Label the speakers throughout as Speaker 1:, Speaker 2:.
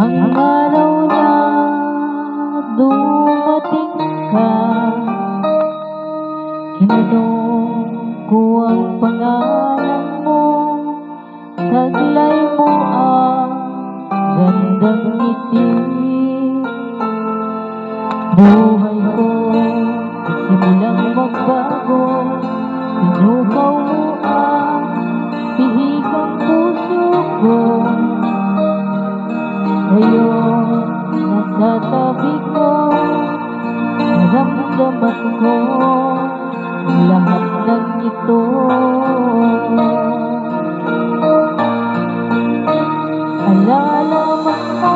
Speaker 1: Ang araw Taglay mo ang gandang ngiti. Buhay ko nagsimulang magbago. Pinukaw mo ang pihigang puso ko. Sa'yo, nasa tabi ko Naramdaman ko Lahat ng ito Mo ko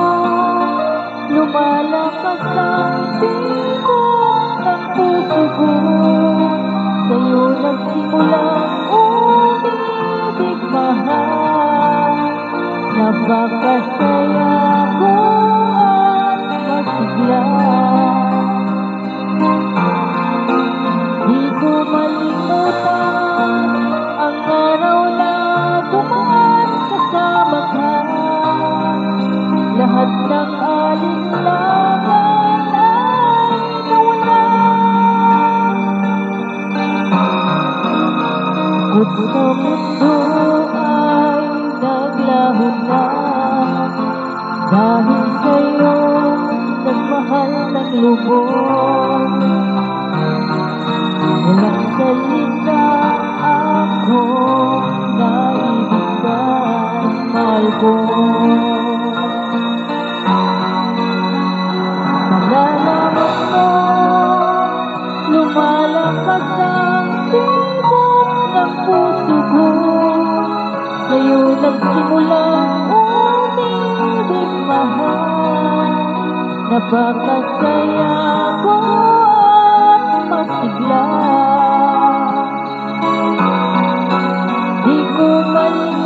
Speaker 1: Lumalakas ang tibok ng puso ko. Sa'yo nagsimulang umibig mahal. Napakasaya Sa mundo ay naglaho na Dahil sa'yo nagmahal ng lubos. Walang salita ako naibigay mahal ko Sa'yo nagsimulang umibig mahal Napakasaya ko at masigla. Di ko malimutan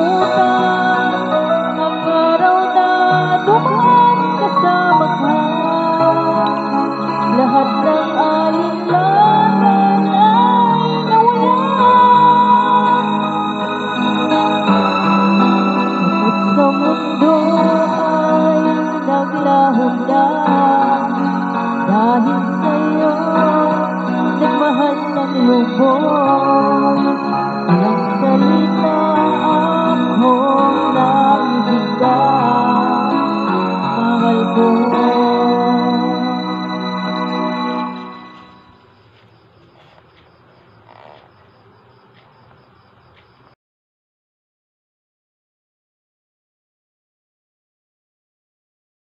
Speaker 1: mundo ay naglaho na Dahil sa'yo nagmahal ng lubos